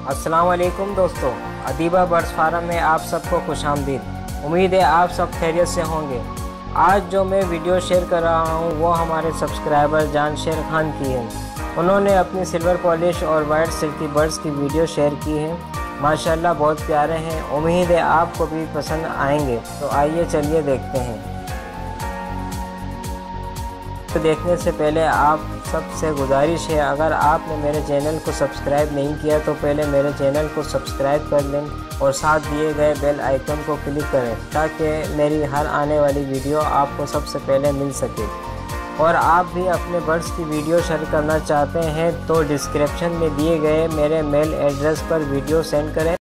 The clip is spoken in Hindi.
अस्सलाम वालेकुम दोस्तों, अदीबा बर्ड्स फार्म में आप सबको खुश आमदीद उम्मीद है आप सब खैरियत से होंगे। आज जो मैं वीडियो शेयर कर रहा हूँ, वो हमारे सब्सक्राइबर जान शेर खान की है। उन्होंने अपनी सिल्वर पॉलिश और वाइट सिल्की बर्ड्स की वीडियो शेयर की है। माशाल्लाह बहुत प्यारे हैं। उम्मीद है आपको भी पसंद आएँगे। तो आइए चलिए देखते हैं। तो देखने से पहले आप सबसे गुजारिश है, अगर आपने मेरे चैनल को सब्सक्राइब नहीं किया तो पहले मेरे चैनल को सब्सक्राइब कर लें और साथ दिए गए बेल आइकन को क्लिक करें, ताकि मेरी हर आने वाली वीडियो आपको सबसे पहले मिल सके। और आप भी अपने बर्ड्स की वीडियो शेयर करना चाहते हैं तो डिस्क्रिप्शन में दिए गए मेरे मेल एड्रेस पर वीडियो सेंड करें।